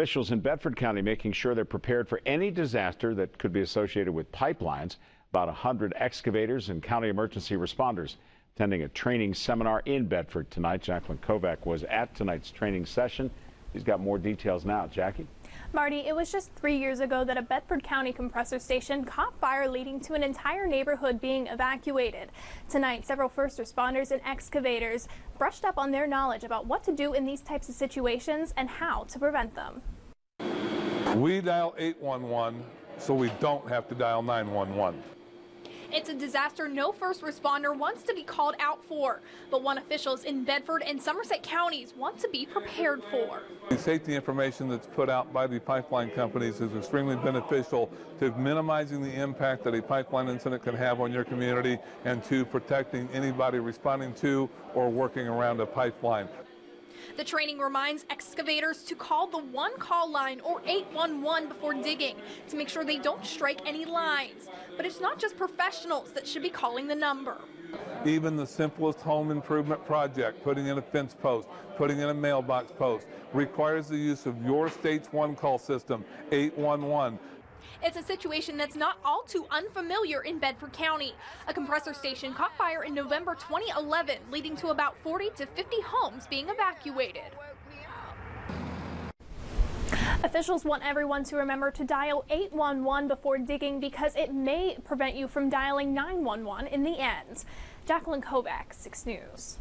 Officials in Bedford County making sure they're prepared for any disaster that could be associated with pipelines. About 100 excavators and county emergency responders attending a training seminar in Bedford tonight. Jackalyn Kovac was at tonight's training session. He's got more details now. Jackie? Marty, it was just three years ago that a Bedford County compressor station caught fire, leading to an entire neighborhood being evacuated. Tonight, several first responders and excavators brushed up on their knowledge about what to do in these types of situations and how to prevent them. We dial 811 so we don't have to dial 911. It's a disaster no first responder wants to be called out for, but one officials in Bedford and Somerset counties want to be prepared for. The safety information that's put out by the pipeline companies is extremely beneficial to minimizing the impact that a pipeline incident can have on your community and to protecting anybody responding to or working around a pipeline. The training reminds excavators to call the one call line or 811 before digging to make sure they don't strike any lines. But it's not just professionals that should be calling the number. Even the simplest home improvement project, putting in a fence post, putting in a mailbox post, requires the use of your state's one call system, 811. It's a situation that's not all too unfamiliar in Bedford County. A compressor station caught fire in November 2011, leading to about 40 to 50 homes being evacuated. Officials want everyone to remember to dial 811 before digging because it may prevent you from dialing 911 in the end. Jackalyn Kovac, 6 News.